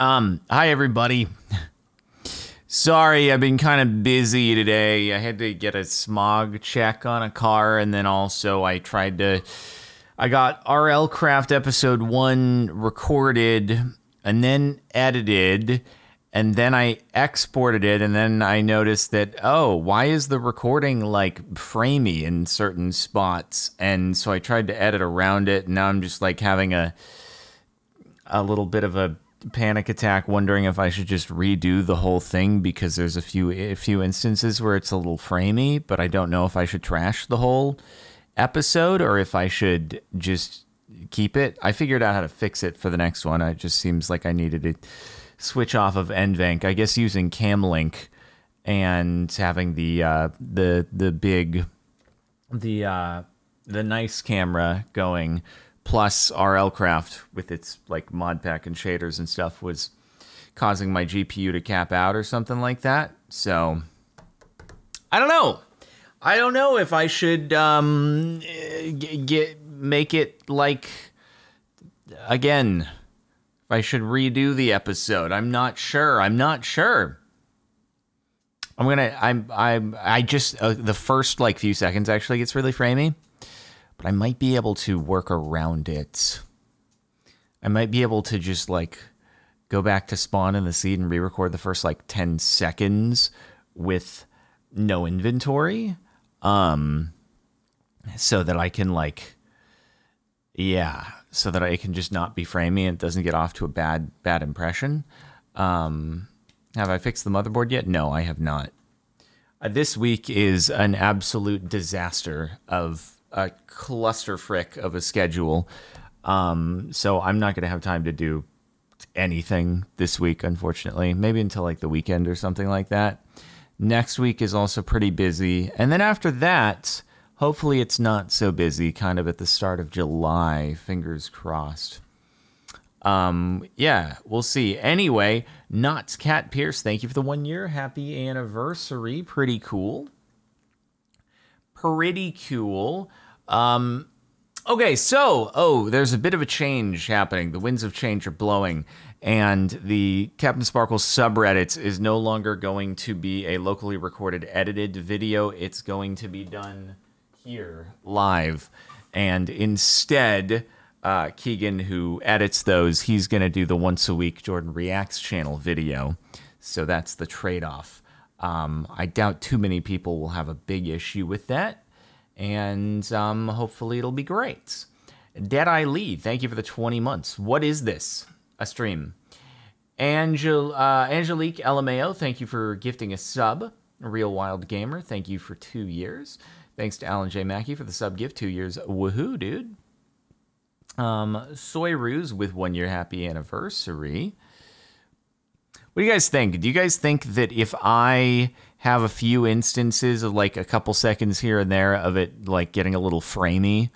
Um, hi everybody. Sorry, I've been kind of busy today. I had to get a smog check on a car, and then also I tried to. I got RL Craft episode one recorded and then edited, and then I exported it, and then I noticed that oh, why is the recording like framey in certain spots? And so I tried to edit around it, and now I'm just like having a a little bit of a panic attack wondering if I should just redo the whole thing because there's a few a few instances where it's a little framey, but I don't know if I should trash the whole episode or if I should just keep it. I figured out how to fix it for the next one. It just seems like I needed to switch off of NVENC. I guess using Camlink and having the uh, the the big the uh, the nice camera going plus RL Craft with its like mod pack and shaders and stuff was causing my GPU to cap out or something like that. So I don't know. I don't know if I should um, get, make it like again. If I should redo the episode, I'm not sure. I'm not sure. I'm gonna. I'm. I'm. I just uh, the first like few seconds actually gets really framey but I might be able to work around it. I might be able to just like go back to spawn in the seed and re-record the first like 10 seconds with no inventory um so that I can like yeah, so that I can just not be framing and it doesn't get off to a bad bad impression. Um have I fixed the motherboard yet? No, I have not. Uh, this week is an absolute disaster of a cluster frick of a schedule. Um, so I'm not going to have time to do anything this week, unfortunately. Maybe until like the weekend or something like that. Next week is also pretty busy. And then after that, hopefully it's not so busy, kind of at the start of July. Fingers crossed. Um, yeah, we'll see. Anyway, Knots Cat Pierce, thank you for the one year. Happy anniversary. Pretty cool. Pretty cool. Um, okay, so oh, there's a bit of a change happening. The winds of change are blowing, and the Captain Sparkle subreddits is no longer going to be a locally recorded, edited video. It's going to be done here live, and instead. Uh, Keegan, who edits those, he's going to do the once a week Jordan Reacts channel video. So that's the trade off. Um, I doubt too many people will have a big issue with that and um, hopefully it'll be great. Deadeye Lee, thank you for the 20 months. What is this? A stream. Angel, uh, Angelique LMAO, thank you for gifting a sub. Real wild gamer, thank you for two years. Thanks to Alan J. Mackey for the sub gift, two years. Woohoo, dude. Um, Soy Ruse with one year happy anniversary. What do you guys think? Do you guys think that if I have a few instances of like a couple seconds here and there of it like getting a little framey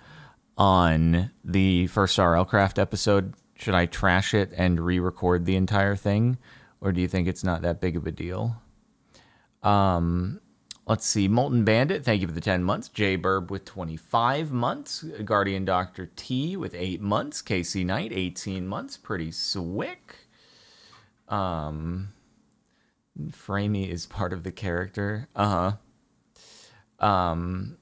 on the first RL Craft episode. Should I trash it and re-record the entire thing, or do you think it's not that big of a deal? Um, let's see. Molten Bandit, thank you for the 10 months. J Burb with 25 months. Guardian Doctor T with 8 months. KC Knight, 18 months. Pretty swick. Um, Framey is part of the character. Uh huh. Um,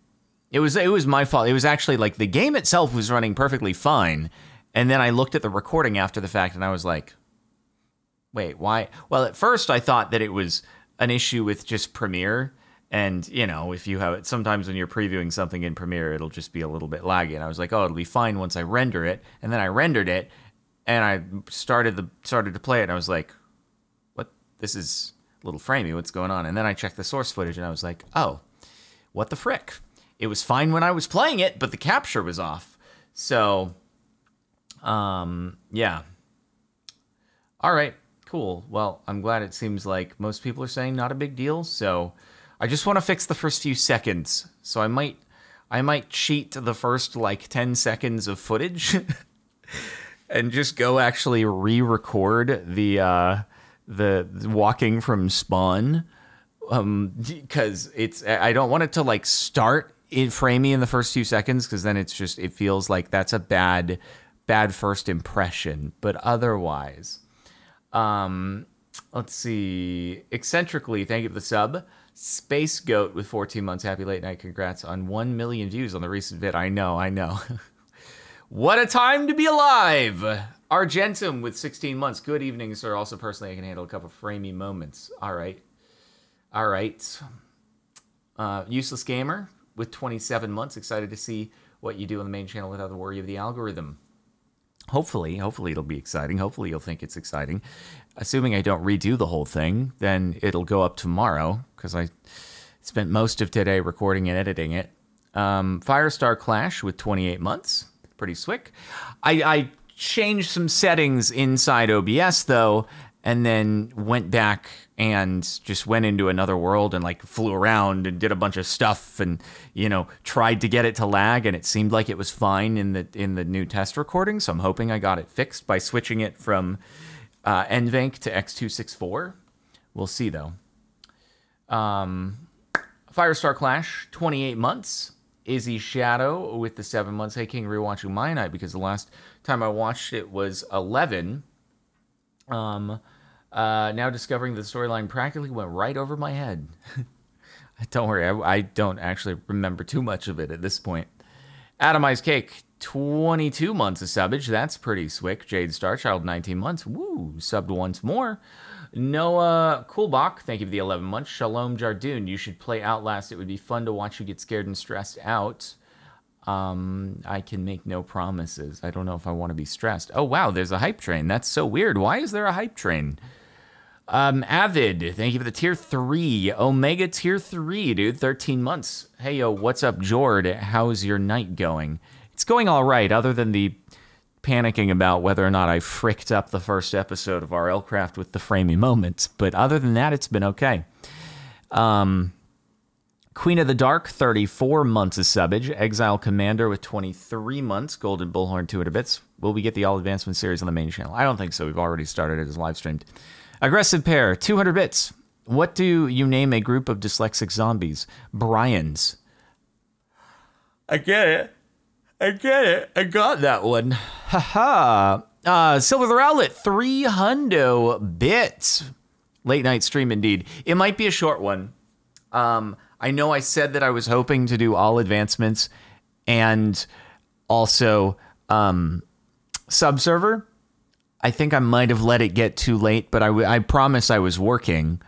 it was it was my fault. It was actually like the game itself was running perfectly fine, and then I looked at the recording after the fact, and I was like, "Wait, why?" Well, at first I thought that it was an issue with just Premiere, and you know, if you have it, sometimes when you're previewing something in Premiere, it'll just be a little bit laggy. And I was like, "Oh, it'll be fine once I render it," and then I rendered it, and I started the started to play it, and I was like, "What? This is." a little framey, what's going on? And then I checked the source footage and I was like, oh, what the frick? It was fine when I was playing it, but the capture was off. So, um, yeah. All right, cool. Well, I'm glad it seems like most people are saying not a big deal. So, I just want to fix the first few seconds. So I might, I might cheat the first like 10 seconds of footage. and just go actually re-record the uh, the, walking from spawn um because it's i don't want it to like start it framey in the first few seconds because then it's just it feels like that's a bad bad first impression but otherwise Um, let's see. Eccentrically, thank you for the sub. Space Goat with 14 months. Happy late night. Congrats on 1 million views on the recent vid. I know, I know. what a time to be alive. Argentum with 16 months. Good evening, sir. Also, personally, I can handle a couple of framey moments. All right. All right. Uh, Useless Gamer with 27 months. Excited to see what you do on the main channel without the worry of the algorithm. Hopefully, hopefully it'll be exciting. Hopefully you'll think it's exciting. Assuming I don't redo the whole thing, then it'll go up tomorrow because I spent most of today recording and editing it. Um, Firestar Clash with 28 months. Pretty slick. I, I changed some settings inside OBS though, and then went back and just went into another world and like flew around and did a bunch of stuff and you know tried to get it to lag and it seemed like it was fine in the in the new test recording so i'm hoping i got it fixed by switching it from uh, nvenc to x264 we'll see though. Um, firestar clash 28 months izzy shadow with the seven months hey king rewatching Mianite because the last time i watched it was 11 um uh, now discovering the storyline practically went right over my head. don't worry, I, I, don't actually remember too much of it at this point. Atomized Cake, 22 months of subbage. That's pretty swick. Jade Starchild, 19 months. Woo, subbed once more. Noah Coolbach, thank you for the 11 months. Shalom Jardoon, you should play Outlast. It would be fun to watch you get scared and stressed out. Um, I can make no promises. I don't know if I want to be stressed. Oh, wow, there's a hype train. That's so weird. Why is there a hype train? Um, Avid, thank you for the tier three. Omega tier three, dude. 13 months. Hey, yo, what's up, Jord? How's your night going? It's going all right, other than the panicking about whether or not I fricked up the first episode of RLCraft with the framey moments. But other than that, it's been okay. Um, Queen of the Dark, 34 months of subbage. Exile Commander with 23 months. Golden Bullhorn, 200 bits. Will we get the All Advancement series on the main channel? I don't think so. We've already started it as live streamed. Aggressive pair, 200 bits. What do you name a group of dyslexic zombies? Bryans. I get it. I get it. I got that one. Haha. uh, Silver the Rowlet, 300 bits. Late night stream indeed. It might be a short one. Um, I know I said that I was hoping to do all advancements and also um, subserver. I think I might have let it get too late, but I, I promise I was working.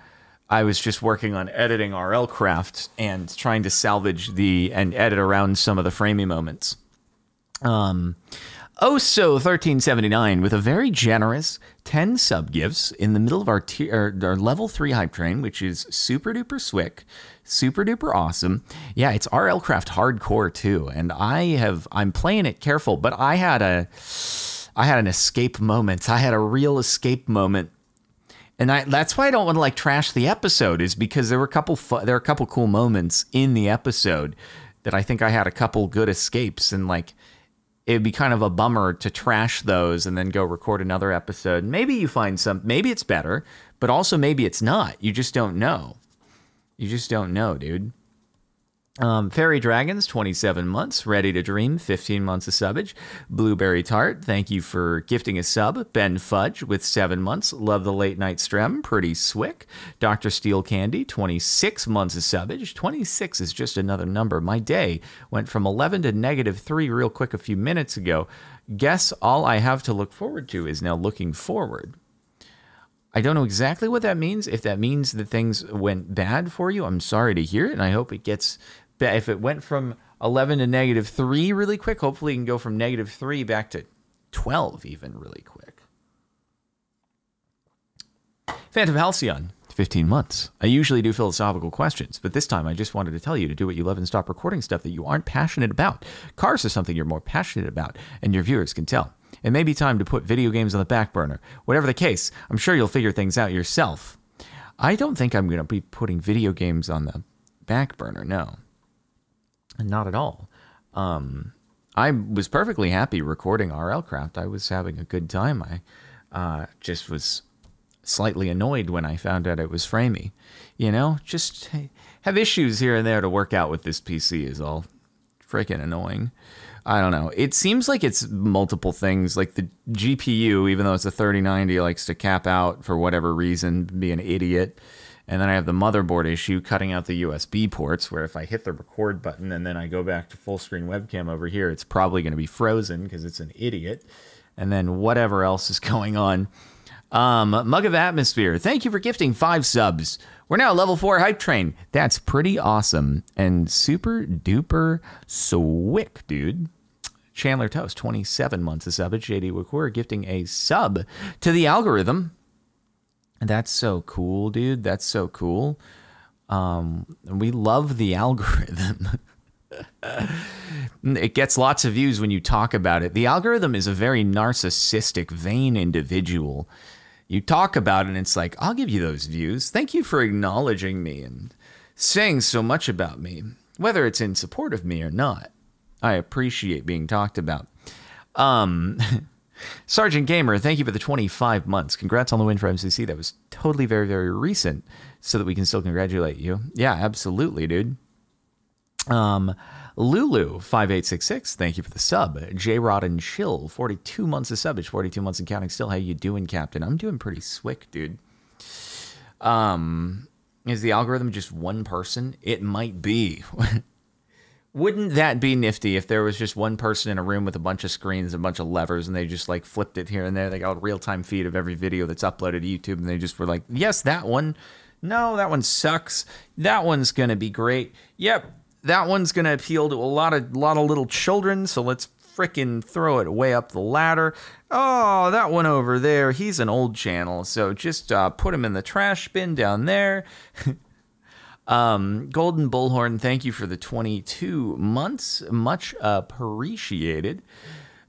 I was just working on editing RL Craft and trying to salvage the and edit around some of the framey moments. Um, oh, so 1379 with a very generous 10 sub gifts in the middle of our, tier, our level 3 hype train, which is super duper swick, super duper awesome. Yeah, it's RL Craft hardcore too. And I have, I'm playing it careful, but I had a I had an escape moment. I had a real escape moment. And I, that's why I don't want to like trash the episode is because there were a couple fu- there were a couple cool moments in the episode that I think I had a couple good escapes and like it'd be kind of a bummer to trash those and then go record another episode. Maybe you find some maybe it's better, but also maybe it's not. You just don't know. You just don't know, dude. Um, Fairy Dragons, 27 months. Ready to Dream, 15 months of subbage. Blueberry Tart, thank you for gifting a sub. Ben Fudge with 7 months. Love the Late Night Strem, pretty swick. Dr. Steel Candy, 26 months of subbage. 26 is just another number. My day went from 11 to negative 3 real quick a few minutes ago. Guess all I have to look forward to is now looking forward. I don't know exactly what that means. If that means that things went bad for you, I'm sorry to hear it, and I hope it gets if it went from 11 to negative 3 really quick, hopefully you can go from negative 3 back to 12 even really quick. Phantom Halcyon, 15 months. I usually do philosophical questions, but this time I just wanted to tell you to do what you love and stop recording stuff that you aren't passionate about. Cars are something you're more passionate about, and your viewers can tell. It may be time to put video games on the back burner. Whatever the case, I'm sure you'll figure things out yourself. I don't think I'm going to be putting video games on the back burner, no. Not at all. Um, I was perfectly happy recording RL Craft. I was having a good time. I uh, just was slightly annoyed when I found out it was framey. You know, just have issues here and there to work out with this PC is all freaking annoying. I don't know. It seems like it's multiple things. Like the GPU, even though it's a 3090, likes to cap out for whatever reason, be an idiot. And then I have the motherboard issue cutting out the USB ports, where if I hit the record button and then I go back to full screen webcam over here, it's probably going to be frozen because it's an idiot. And then whatever else is going on. Um, Mug of Atmosphere, thank you for gifting five subs. We're now level four hype train. That's pretty awesome and super duper swick, dude. Chandler Toast, 27 months of sub at JD Wakur, gifting a sub to the algorithm. That's so cool, dude. That's so cool. Um, we love the algorithm. it gets lots of views when you talk about it. The algorithm is a very narcissistic, vain individual. You talk about it, and it's like, I'll give you those views. Thank you for acknowledging me and saying so much about me, whether it's in support of me or not. I appreciate being talked about. Um, Sergeant Gamer, thank you for the 25 months. Congrats on the win for MCC. That was totally very, very recent, so that we can still congratulate you. Yeah, absolutely, dude. Um, Lulu five eight six six. Thank you for the sub. J Rod and Chill forty two months of forty two months and counting. Still, how you doing, Captain? I'm doing pretty swick, dude. Um, is the algorithm just one person? It might be. Wouldn't that be nifty if there was just one person in a room with a bunch of screens, a bunch of levers, and they just like flipped it here and there? They got a real time feed of every video that's uploaded to YouTube, and they just were like, yes, that one. No, that one sucks. That one's going to be great. Yep, that one's going to appeal to a lot of lot of little children, so let's fricking throw it way up the ladder. Oh, that one over there, he's an old channel, so just uh, put him in the trash bin down there. um, Golden Bullhorn, thank you for the 22 months. Much appreciated.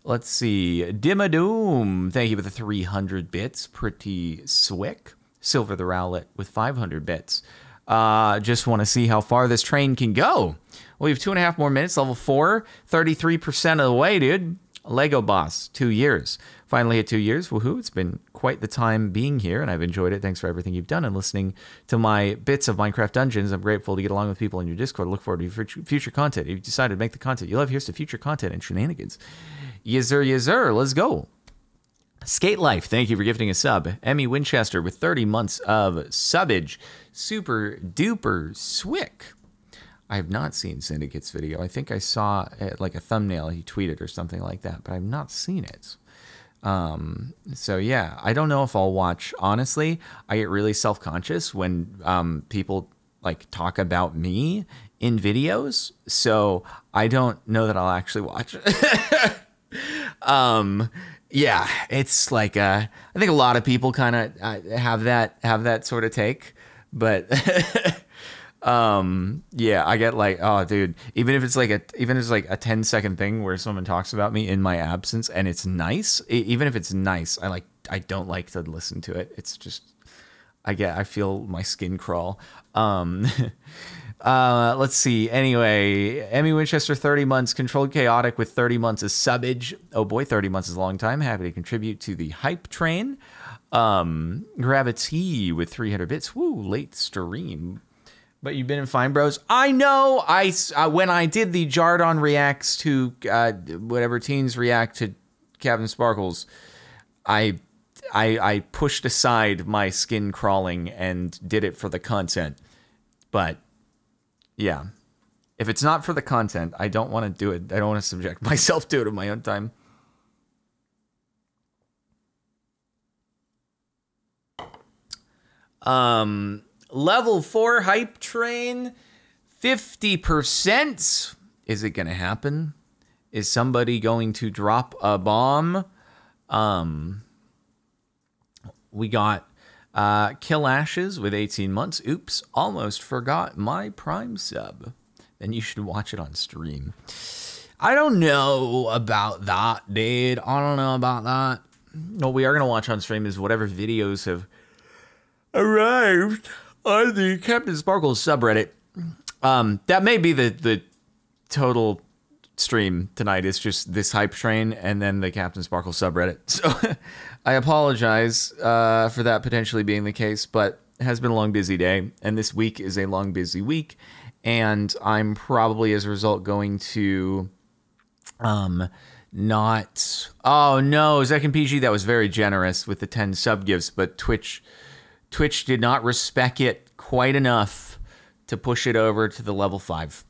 Let's see. Dimadoom, thank you for the 300 bits. Pretty swick. Silver the Rowlet with 500 bits. Uh, just want to see how far this train can go. We have two and a half more minutes, level four, 33% of the way, dude. Lego Boss, two years. Finally hit two years. Woohoo. It's been quite the time being here, and I've enjoyed it. Thanks for everything you've done and listening to my bits of Minecraft Dungeons. I'm grateful to get along with people in your Discord. look forward to future content. If you decided to make the content you love, here's to future content and shenanigans. Yes, sir. Let's go. Skate Life, thank you for gifting a sub. Emmy Winchester with 30 months of subage. Super duper swick. I have not seen Syndicate's video. I think I saw it, like a thumbnail he tweeted or something like that, but I've not seen it. Um, so yeah, I don't know if I'll watch. Honestly, I get really self conscious when um, people like talk about me in videos, so I don't know that I'll actually watch. um, yeah, it's like uh, I think a lot of people kind of uh, have that have that sort of take, but um, yeah, I get like, oh, dude, even if it's like a even if it's like a 10 second thing where someone talks about me in my absence and it's nice, even if it's nice, I like I don't like to listen to it. It's just I get I feel my skin crawl. Um, Uh, let's see. Anyway, Emmy Winchester, 30 months. Controlled Chaotic with 30 months of subage. Oh boy, 30 months is a long time. Happy to contribute to the hype train. Um, Gravity with 300 bits. Woo, late stream. But you've been in fine, bros. I know. I uh, when I did the Jordan reacts to uh, whatever teens react to CaptainSparklez, I I I pushed aside my skin crawling and did it for the content. But yeah. If it's not for the content, I don't want to do it. I don't want to subject myself to it in my own time. Um, level four hype train, 50%. Is it going to happen? Is somebody going to drop a bomb? Um, we got uh, Kill Ashes with 18 months. Oops, almost forgot my Prime sub. Then you should watch it on stream. I don't know about that, dude. I don't know about that. What we are going to watch on stream is whatever videos have arrived on the CaptainSparklez subreddit. Um, that may be the, the total stream tonight It's just this hype train and then the CaptainSparklez subreddit. So I apologize uh, for that potentially being the case, but it has been a long, busy day, and this week is a long, busy week, and I'm probably as a result going to Um, not. Oh no, Zekin PG, that was very generous with the ten sub gifts, but Twitch, Twitch did not respect it quite enough to push it over to the level five.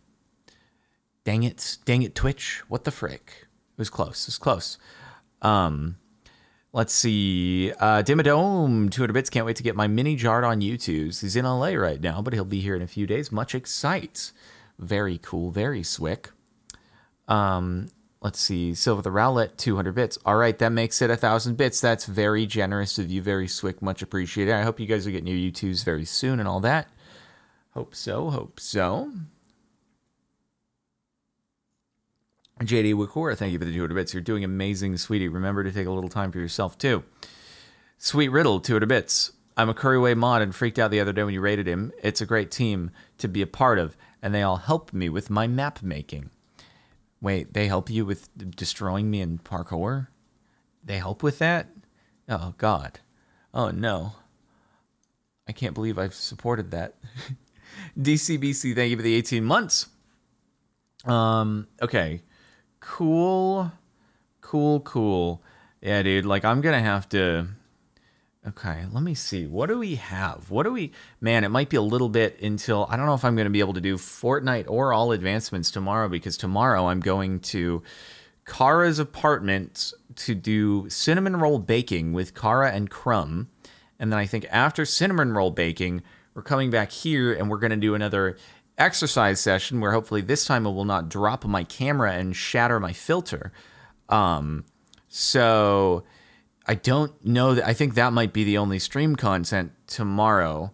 Dang it, dang it, Twitch! What the frick? It was close. It was close. Um, let's see. Uh, Dimmadome, 200 bits. Can't wait to get my mini jarred on YouTube. He's in LA right now, but he'll be here in a few days. Much excite. Very cool. Very swick. Um, let's see. Silver the Rowlet, 200 bits. All right, that makes it a thousand bits. That's very generous of you. Very swick. Much appreciated. I hope you guys are getting your YouTubes very soon and all that. Hope so. Hope so. JD Wakora, thank you for the 200 bits. You're doing amazing, sweetie. Remember to take a little time for yourself, too. Sweet Riddle, 200 bits. I'm a Curryway mod and freaked out the other day when you rated him. It's a great team to be a part of, and they all help me with my map making. Wait, they help you with destroying me in parkour? They help with that? Oh, God. Oh, no. I can't believe I've supported that. DCBC, thank you for the 18 months. Um, okay cool, cool, cool. Yeah, dude. Like I'm gonna have to. Okay, let me see. What do we have? What do we? Man, it might be a little bit until I don't know if I'm going to be able to do Fortnite or all advancements tomorrow because tomorrow I'm going to Kara's apartment to do cinnamon roll baking with Kara and Crumb, and then I think after cinnamon roll baking, we're coming back here and we're going to do another exercise session where hopefully this time it will not drop my camera and shatter my filter. Um, so I don't know that I think that might be the only stream content tomorrow.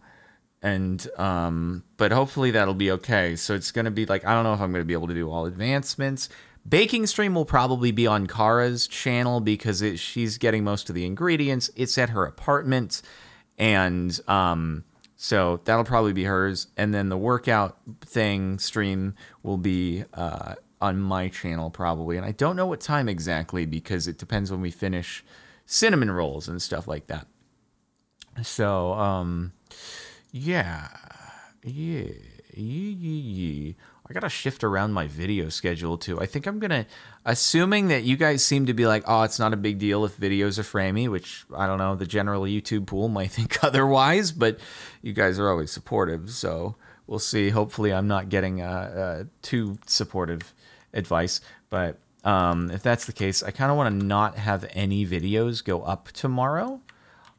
And um, but hopefully that'll be okay. So it's gonna be like I don't know if I'm gonna be able to do all advancements. Baking stream will probably be on Kara's channel because it, she's getting most of the ingredients. It's at her apartment, and um, so that'll probably be hers. And then the workout thing stream will be uh, on my channel probably. And I don't know what time exactly because it depends when we finish cinnamon rolls and stuff like that. So, um, yeah, yeah, yeah, yeah, yeah. I gotta shift around my video schedule too. I think I'm gonna, assuming that you guys seem to be like, oh, it's not a big deal if videos are framey, which I don't know, the general YouTube pool might think otherwise, but you guys are always supportive, so we'll see. Hopefully, I'm not getting uh, uh, too supportive advice, but um, if that's the case, I kind of want to not have any videos go up tomorrow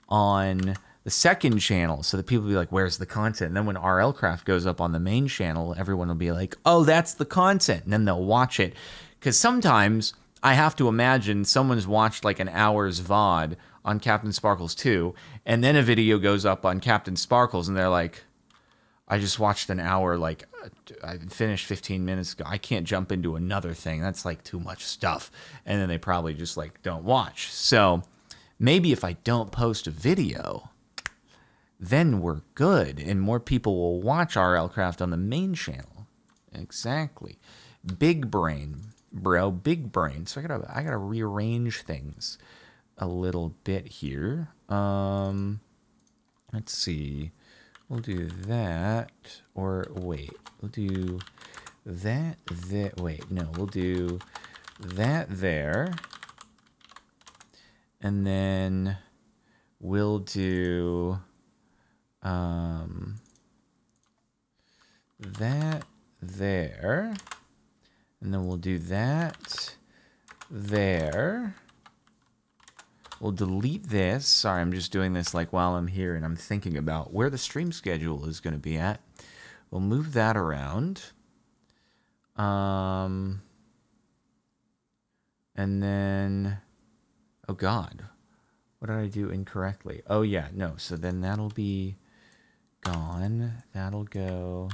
on the second channel so that people be like, where's the content? And then when RL Craft goes up on the main channel, everyone will be like, oh, that's the content. And then they'll watch it. Because sometimes I have to imagine someone's watched like an hour's VOD on CaptainSparklez 2, and then a video goes up on CaptainSparklez, and they're like, I just watched an hour, like, I finished 15 minutes ago. I can't jump into another thing. That's like too much stuff. And then they probably just like don't watch. So maybe if I don't post a video, then we're good and more people will watch RL Craft on the main channel. Exactly. Big brain, bro, big brain. So I gotta I gotta rearrange things a little bit here. Um let's see. We'll do that. Or wait, we'll do that that wait, no, we'll do that there. And then we'll do um, that there. And then we'll do that there. We'll delete this. Sorry, I'm just doing this like while I'm here and I'm thinking about where the stream schedule is going to be at. We'll move that around. Um, and then, oh God, what did I do incorrectly? Oh yeah, no. So then that'll be gone. That'll go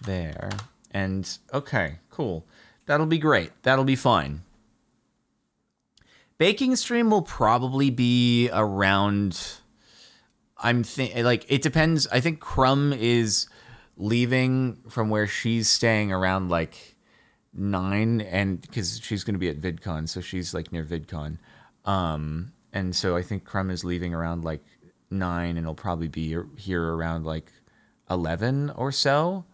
there. And okay, cool. That'll be great. That'll be fine. Baking stream will probably be around. I'm think like it depends. I think Crumb is leaving from where she's staying around like nine, and because she's going to be at VidCon, so she's like near VidCon. Um, and so I think Crumb is leaving around like nine, and it'll probably be here around like eleven or so.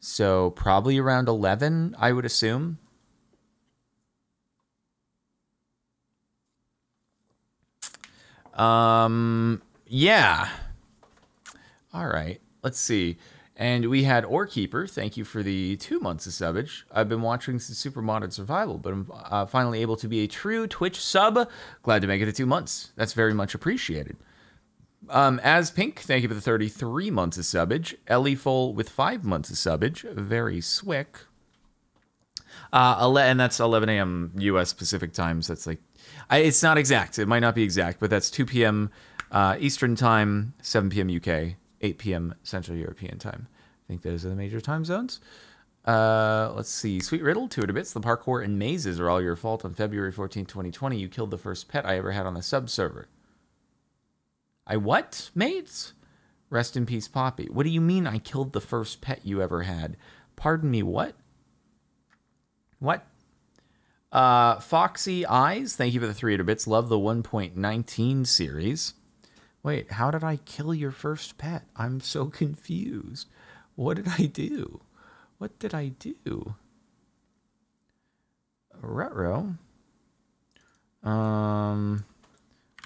So probably around eleven, I would assume. Um, yeah. All right. Let's see. And we had Orekeeper. Thank you for the two months of subbage. I've been watching since Super Modern Survival, but I'm uh, finally able to be a true Twitch sub. Glad to make it to two months. That's very much appreciated. Um, as Pink, thank you for the 33 months of subbage. Ellie Full with five months of subbage. Very swick. Uh, and that's 11 a.m. U.S. Pacific times. That's like, I, it's not exact. It might not be exact, but that's 2 p.m. Uh, Eastern time, 7 p.m. UK, 8 p.m. Central European time. I think those are the major time zones. Uh, let's see. Sweet Riddle, two to bits. The parkour and mazes are all your fault. On February 14, 2020, you killed the first pet I ever had on the sub server. I what, mates? Rest in peace, Poppy. What do you mean I killed the first pet you ever had? Pardon me, what? What? Uh, Foxy Eyes, thank you for the 300 bits. Love the 1.19 series. Wait, how did I kill your first pet? I'm so confused. What did I do? What did I do? Retro. Um,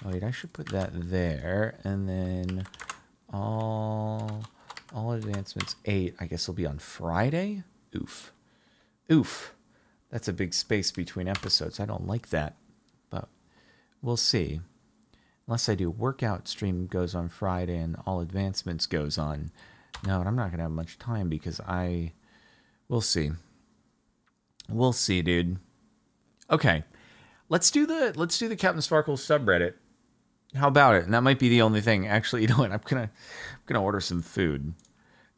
wait, I should put that there, and then all all advancements eight. I guess will be on Friday. Oof, oof. That's a big space between episodes. I don't like that, but we'll see. Unless I do workout stream goes on Friday and all advancements goes on. No, I'm not gonna have much time because I. We'll see. We'll see, dude. Okay, let's do the let's do the CaptainSparklez subreddit. How about it? And that might be the only thing. Actually, you know what? I'm gonna I'm gonna order some food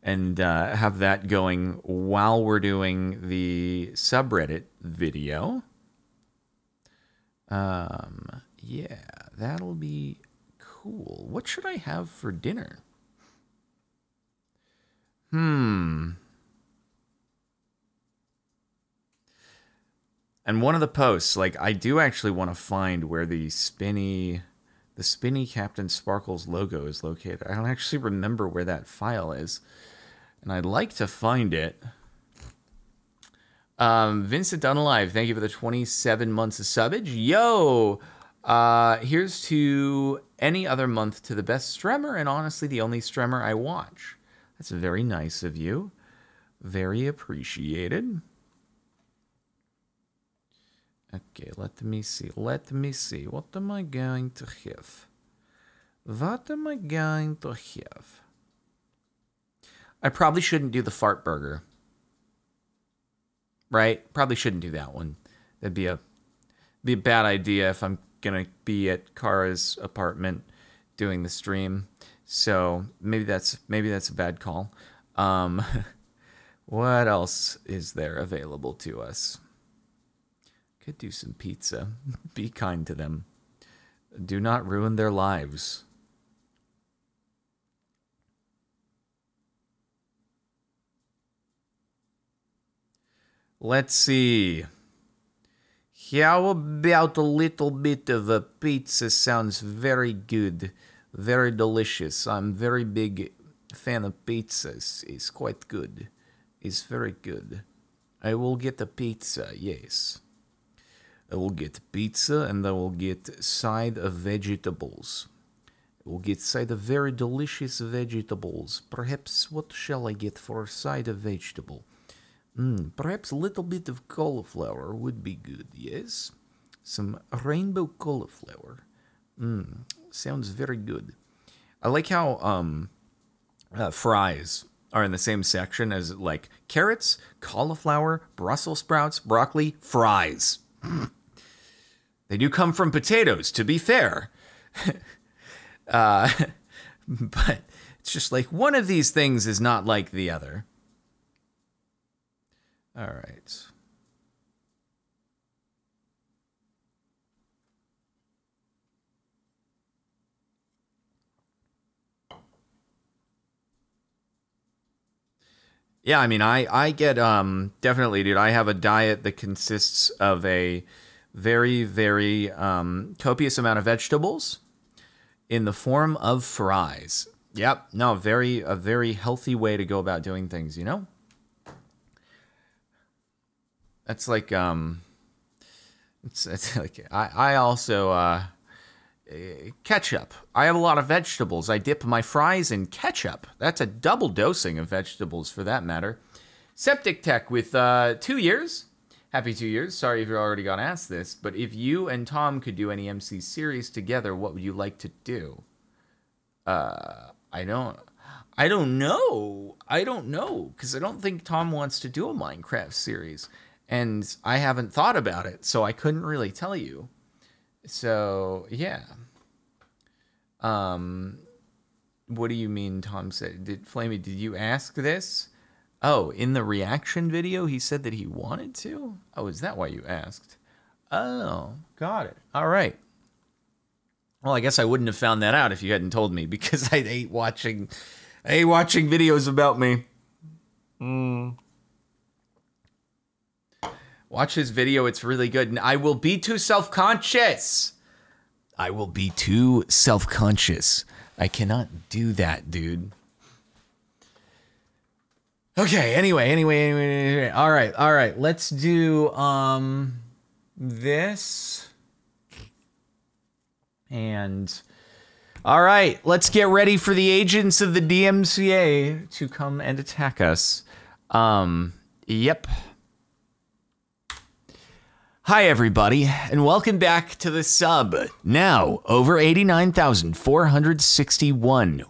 and uh, have that going while we're doing the subreddit video. Um, yeah, that'll be cool. What should I have for dinner? Hmm. And one of the posts, like I do actually want to find where the spinny the spinny CaptainSparklez logo is located. I don't actually remember where that file is and I'd like to find it. Um, Vincent Unalive, thank you for the 27 months of subbage. Yo, uh, here's to any other month to the best stremmer, and honestly, the only stremmer I watch. That's very nice of you. Very appreciated. Okay, let me see. Let me see. What am I going to have? What am I going to have? I probably shouldn't do the fart burger. Right? Probably shouldn't do that one. That'd be a be a bad idea if I'm gonna be at Kara's apartment doing the stream. So maybe that's maybe that's a bad call. Um, what else is there available to us? Could do some pizza. Be kind to them. Do not ruin their lives. Let's see. How about a little bit of a pizza? Sounds very good. Very delicious. I'm very big fan of pizzas. It's quite good. It's very good. I will get a pizza, yes. I will get pizza and I will get side of vegetables. I will get side of very delicious vegetables. Perhaps what shall I get for side of vegetable? Mm, perhaps a little bit of cauliflower would be good, yes? Some rainbow cauliflower. Mm, sounds very good. I like how um, uh, fries are in the same section as like carrots, cauliflower, Brussels sprouts, broccoli, fries. they do come from potatoes, to be fair. uh, but it's just like one of these things is not like the other. All right. Yeah, I mean, I I get um definitely, dude. I have a diet that consists of a very very um, copious amount of vegetables in the form of fries. Yep, no, very a very healthy way to go about doing things. You know. That's like um, it's it's like I I also uh, uh, ketchup. I have a lot of vegetables. I dip my fries in ketchup. That's a double dosing of vegetables for that matter. Septic Tech with uh, two years. Happy two years. Sorry if you already got asked this, but if you and Tom could do any MC series together, what would you like to do? Uh, I don't. I don't know. I don't know because I don't think Tom wants to do a Minecraft series, and I haven't thought about it, so I couldn't really tell you. So yeah. Um, what do you mean? Tom said. Did Flamey? Did you ask this? Oh, in the reaction video, he said that he wanted to. Oh, is that why you asked? Oh, got it. All right. Well, I guess I wouldn't have found that out if you hadn't told me because I hate watching, I hate watching videos about me. Hmm. Watch his video; it's really good. And I will be too self-conscious. I will be too self-conscious. I cannot do that, dude. Okay. Anyway, anyway, anyway, anyway. All right, all right. Let's do um this and all right. Let's get ready for the agents of the DMCA to come and attack us. Um. Yep. Hi, everybody, and welcome back to the sub. Now, over 89,461